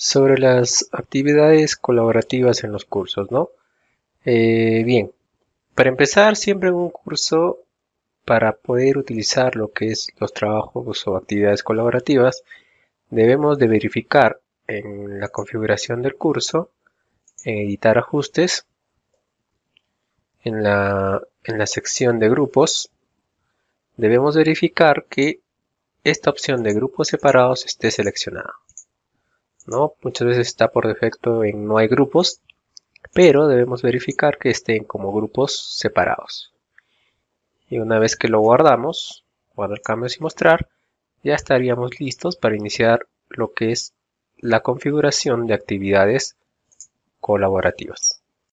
sobre las actividades colaborativas en los cursos, ¿no? Eh, bien, para empezar, siempre en un curso, para poder utilizar lo que es los trabajos o actividades colaborativas, debemos de verificar en la configuración del curso, en editar ajustes, en la, en la sección de grupos, debemos verificar que esta opción de grupos separados esté seleccionada. ¿No? Muchas veces está por defecto en no hay grupos, pero debemos verificar que estén como grupos separados. Y una vez que lo guardamos, guardar cambios y mostrar, ya estaríamos listos para iniciar lo que es la configuración de actividades colaborativas.